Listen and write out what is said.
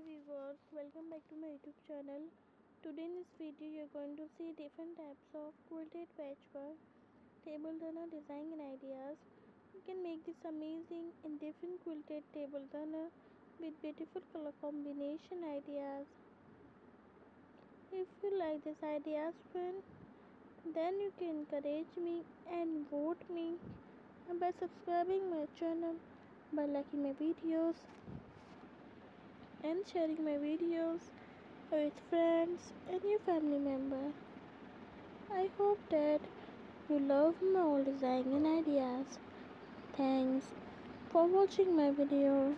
hi viewers welcome back to my youtube channel. Today in this video you're going to see different types of quilted patchwork table runner design and ideas. You can make this amazing and different quilted table runner with beautiful color combination ideas. If you like this ideas friend then you can encourage me and vote me by subscribing my channel by liking my videos and sharing my videos with friends and your family member. I hope that you love my old design and ideas. Thanks for watching my video.